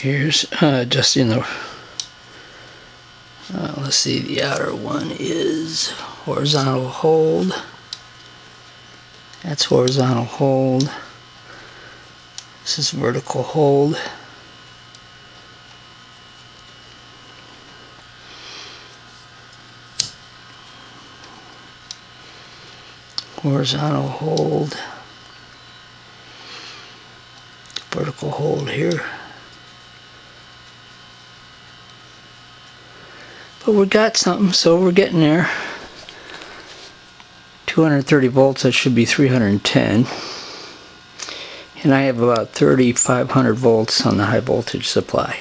Here's uh, adjusting the, uh, let's see, the outer one is horizontal hold. That's horizontal hold. This is vertical hold. Horizontal hold. Vertical hold here. But we got something, so we're getting there. 230 volts, that should be 310. And I have about 3500 volts on the high voltage supply.